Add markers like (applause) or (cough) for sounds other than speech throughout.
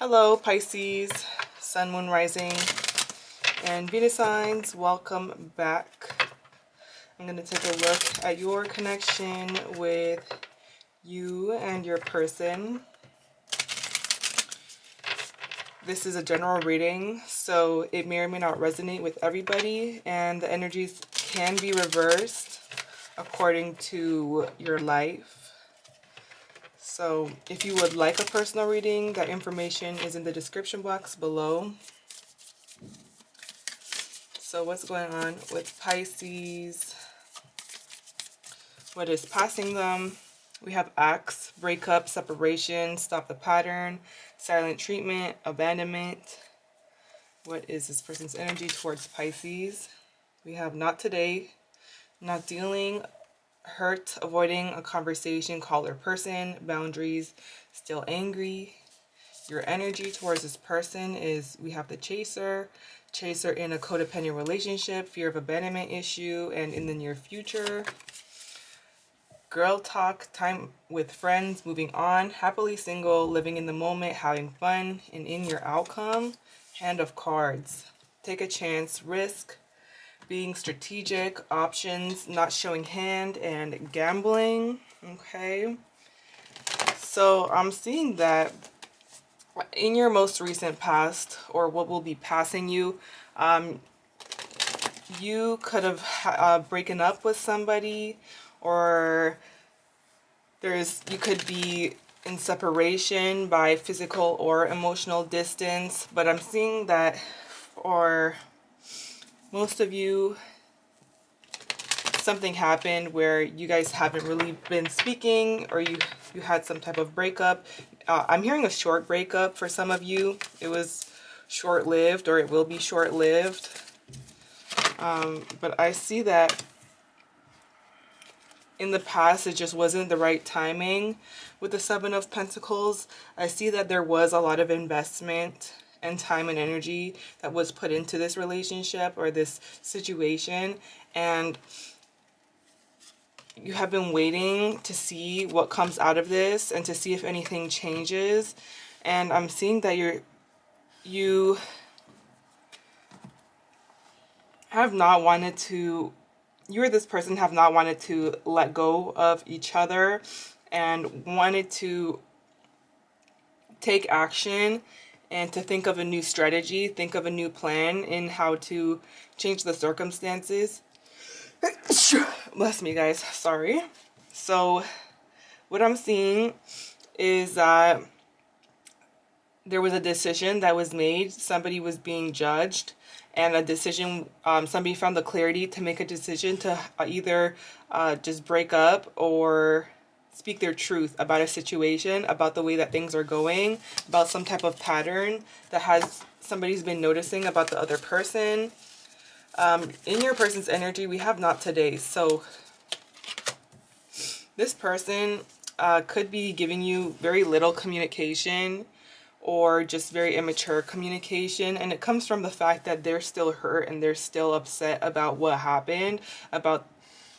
Hello, Pisces, Sun, Moon, Rising, and Venus signs. Welcome back. I'm going to take a look at your connection with you and your person. This is a general reading, so it may or may not resonate with everybody, and the energies can be reversed according to your life. So if you would like a personal reading, that information is in the description box below. So what's going on with Pisces? What is passing them? We have acts, breakup, separation, stop the pattern, silent treatment, abandonment. What is this person's energy towards Pisces? We have not today, not dealing, hurt, avoiding a conversation, call or person, boundaries, still angry. Your energy towards this person is we have the chaser, chaser in a codependent relationship, fear of abandonment issue, and in the near future. Girl talk, time with friends, moving on, happily single, living in the moment, having fun, and in your outcome, hand of cards. Take a chance, risk, being strategic, options, not showing hand, and gambling. Okay. So I'm seeing that in your most recent past, or what will be passing you, um, you could have uh, broken up with somebody, or there's you could be in separation by physical or emotional distance. But I'm seeing that, or most of you something happened where you guys haven't really been speaking or you you had some type of breakup. Uh, i'm hearing a short breakup for some of you. It was short-lived or it will be short-lived. Um, but i see that in the past it just wasn't the right timing with the seven of pentacles. I see that there was a lot of investment and time and energy that was put into this relationship or this situation. And you have been waiting to see what comes out of this and to see if anything changes. And I'm seeing that you're you have not wanted to you or this person have not wanted to let go of each other and wanted to take action and to think of a new strategy, think of a new plan in how to change the circumstances. (coughs) Bless me, guys. Sorry. So, what I'm seeing is that there was a decision that was made, somebody was being judged, and a decision, um, somebody found the clarity to make a decision to uh, either uh, just break up or speak their truth about a situation, about the way that things are going, about some type of pattern that has somebody's been noticing about the other person. Um, in your person's energy, we have not today. So this person uh, could be giving you very little communication or just very immature communication and it comes from the fact that they're still hurt and they're still upset about what happened about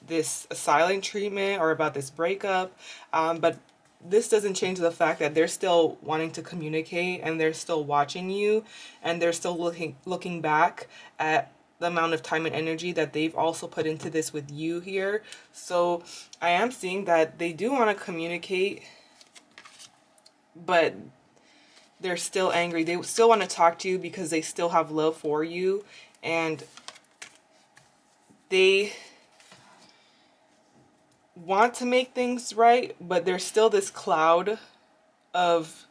this silent treatment or about this breakup. Um, but this doesn't change the fact that they're still wanting to communicate and they're still watching you and they're still looking looking back at the amount of time and energy that they've also put into this with you here. So I am seeing that they do want to communicate, but they're still angry. They still want to talk to you because they still have love for you and they want to make things right, but there's still this cloud of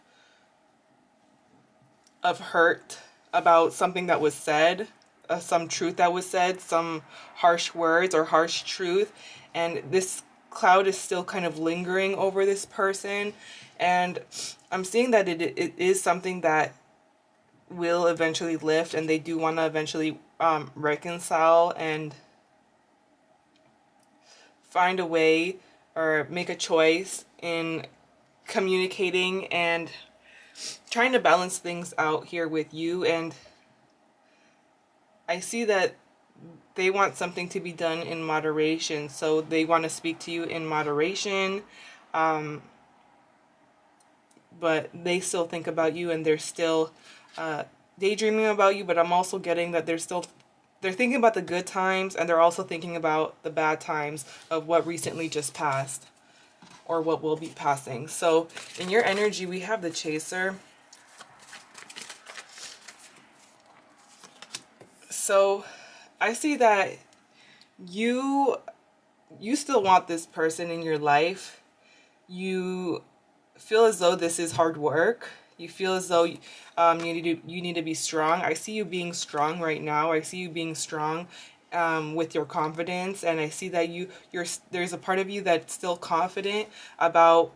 of hurt about something that was said, uh, some truth that was said, some harsh words or harsh truth, and this cloud is still kind of lingering over this person and I'm seeing that it, it is something that will eventually lift and they do want to eventually um, reconcile and find a way or make a choice in communicating and trying to balance things out here with you. And I see that they want something to be done in moderation. So they want to speak to you in moderation. Um, but they still think about you and they're still uh, daydreaming about you. But I'm also getting that they're still they're thinking about the good times and they're also thinking about the bad times of what recently just passed or what will be passing. So in your energy, we have the chaser. So I see that you you still want this person in your life. You feel as though this is hard work. You feel as though um, you need to you need to be strong. I see you being strong right now. I see you being strong um, with your confidence, and I see that you you're there's a part of you that's still confident about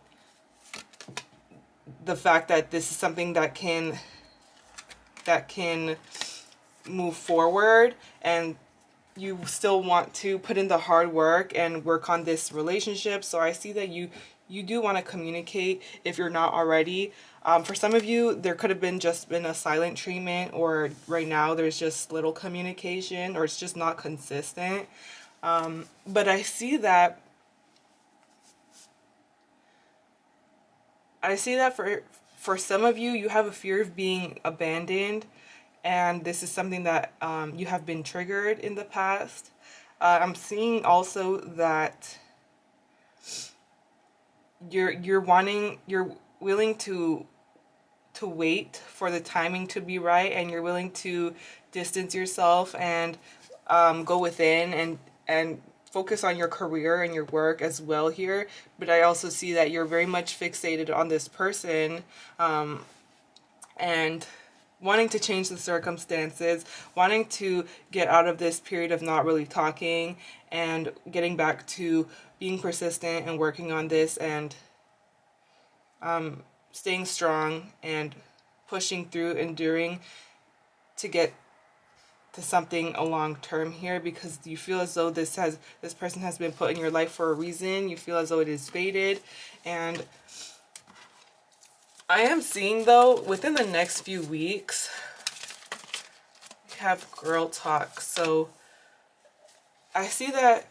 the fact that this is something that can that can move forward and you still want to put in the hard work and work on this relationship so i see that you you do want to communicate if you're not already. Um, for some of you, there could have been just been a silent treatment or right now there's just little communication or it's just not consistent. Um, but I see that I see that for for some of you, you have a fear of being abandoned and this is something that um, you have been triggered in the past. Uh, I'm seeing also that you're you're wanting you're willing to to wait for the timing to be right and you're willing to distance yourself and um, go within and and focus on your career and your work as well here. But I also see that you're very much fixated on this person um, and wanting to change the circumstances, wanting to get out of this period of not really talking and getting back to being persistent and working on this and um, staying strong and pushing through, enduring to get to something a long term here because you feel as though this has this person has been put in your life for a reason. You feel as though it is fated and I am seeing though within the next few weeks we have girl talk. So I see that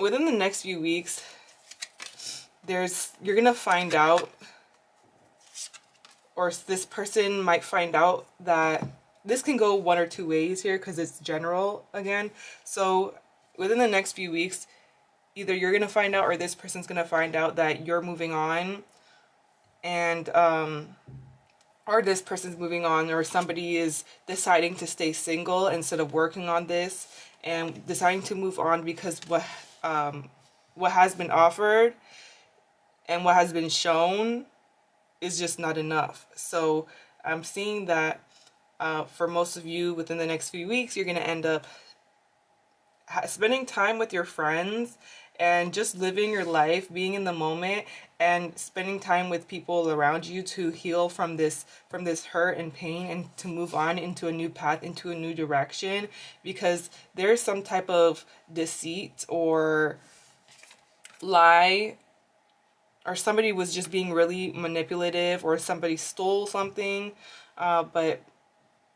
within the next few weeks there's you're gonna find out or this person might find out that this can go one or two ways here because it's general again so within the next few weeks either you're gonna find out or this person's gonna find out that you're moving on and um or this person's moving on or somebody is deciding to stay single instead of working on this and deciding to move on because what um what has been offered and what has been shown is just not enough. So I'm seeing that uh, for most of you within the next few weeks, you're going to end up spending time with your friends and just living your life, being in the moment and spending time with people around you to heal from this from this hurt and pain and to move on into a new path, into a new direction. Because there's some type of deceit or lie or somebody was just being really manipulative or somebody stole something uh, but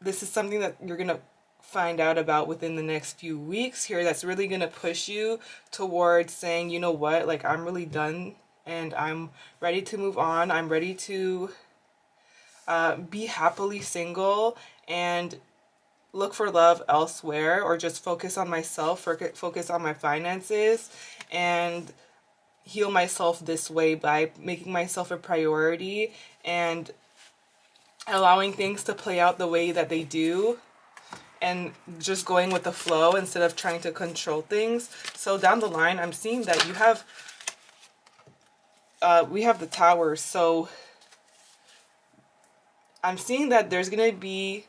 this is something that you're gonna find out about within the next few weeks here that's really gonna push you towards saying you know what? Like I'm really done and I'm ready to move on I'm ready to uh, be happily single and look for love elsewhere or just focus on myself focus on my finances and heal myself this way by making myself a priority and allowing things to play out the way that they do and just going with the flow instead of trying to control things. So down the line, I'm seeing that you have, uh, we have the towers. So I'm seeing that there's going to be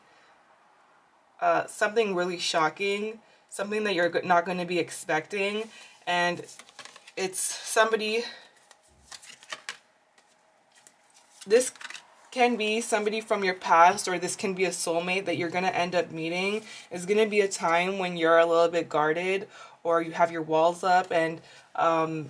uh, something really shocking, something that you're not going to be expecting. And it's somebody, this can be somebody from your past or this can be a soulmate that you're going to end up meeting. It's going to be a time when you're a little bit guarded or you have your walls up and um,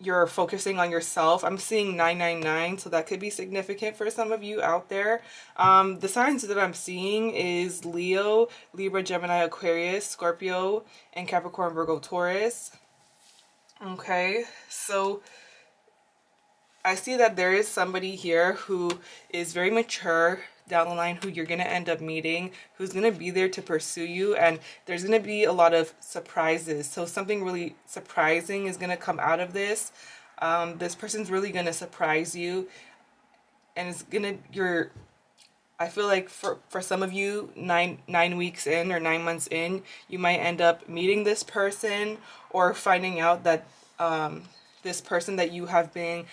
you're focusing on yourself. I'm seeing 999, so that could be significant for some of you out there. Um, the signs that I'm seeing is Leo, Libra, Gemini, Aquarius, Scorpio, and Capricorn, Virgo, Taurus. Okay, so I see that there is somebody here who is very mature down the line who you're going to end up meeting, who's going to be there to pursue you, and there's going to be a lot of surprises. So something really surprising is going to come out of this. Um, this person's really going to surprise you, and it's going to, you're, I feel like for, for some of you, nine, nine weeks in or nine months in, you might end up meeting this person or finding out that um, this person that you have been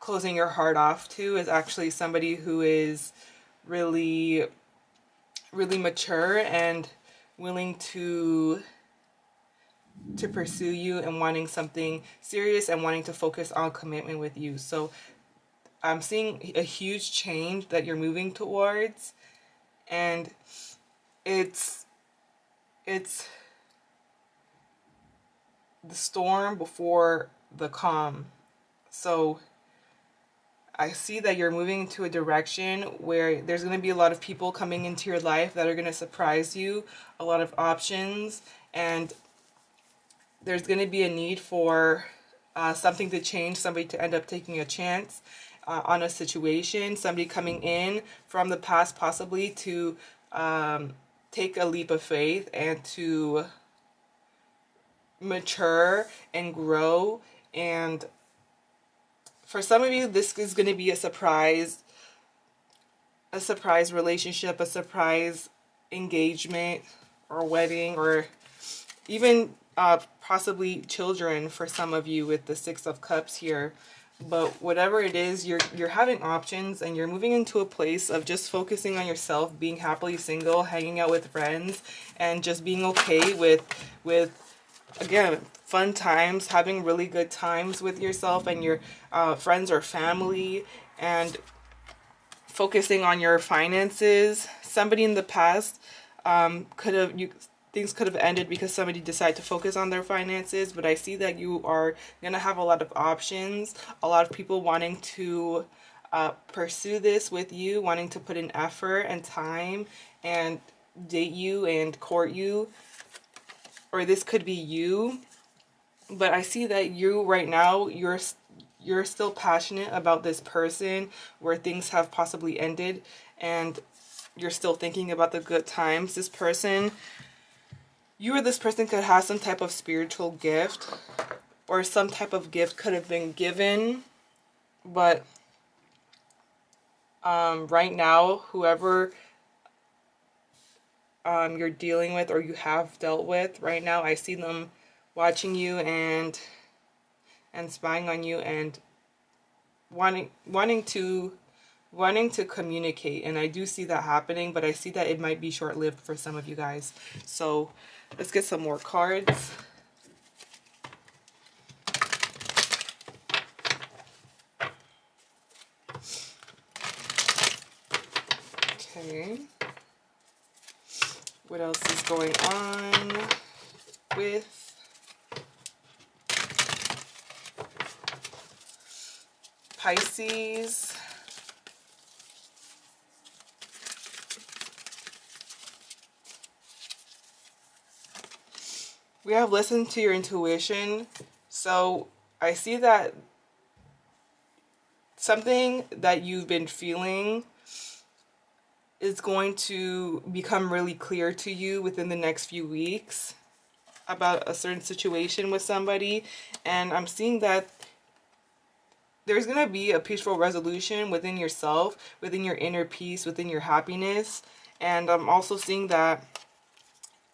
closing your heart off to is actually somebody who is really really mature and willing to to pursue you and wanting something serious and wanting to focus on commitment with you. So I'm seeing a huge change that you're moving towards and it's it's the storm before the calm. So I see that you're moving into a direction where there's going to be a lot of people coming into your life that are going to surprise you, a lot of options, and there's going to be a need for uh, something to change, somebody to end up taking a chance uh, on a situation, somebody coming in from the past possibly to um, take a leap of faith and to mature and grow and for some of you, this is going to be a surprise, a surprise relationship, a surprise engagement or wedding or even uh, possibly children for some of you with the Six of Cups here. But whatever it is, you're you're having options and you're moving into a place of just focusing on yourself, being happily single, hanging out with friends, and just being okay with with again fun times, having really good times with yourself and your uh, friends or family, and focusing on your finances. Somebody in the past um, could have you things could have ended because somebody decided to focus on their finances, but I see that you are gonna have a lot of options, a lot of people wanting to uh, pursue this with you, wanting to put in effort and time and date you and court you or this could be you but I see that you right now you're you're still passionate about this person where things have possibly ended and you're still thinking about the good times. This person you or this person could have some type of spiritual gift or some type of gift could have been given but um, right now whoever um, you're dealing with or you have dealt with right now. I see them watching you and and spying on you and wanting wanting to wanting to communicate. And I do see that happening but I see that it might be short-lived for some of you guys. So let's get some more cards. Okay what else is going on with Pisces. We have listened to your intuition. So I see that something that you've been feeling is going to become really clear to you within the next few weeks about a certain situation with somebody. And I'm seeing that there's going to be a peaceful resolution within yourself, within your inner peace, within your happiness. And I'm also seeing that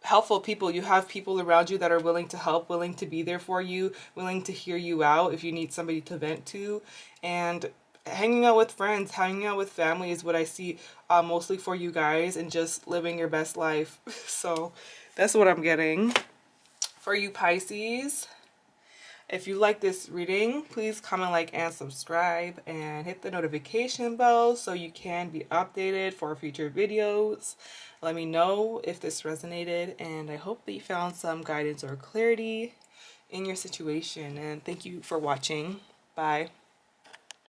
helpful people you have people around you that are willing to help willing to be there for you willing to hear you out if you need somebody to vent to. And hanging out with friends, hanging out with family is what I see uh, mostly for you guys and just living your best life. (laughs) so that's what I'm getting. For you Pisces, if you like this reading, please comment, like, and subscribe and hit the notification bell so you can be updated for future videos. Let me know if this resonated and I hope that you found some guidance or clarity in your situation and thank you for watching. Bye.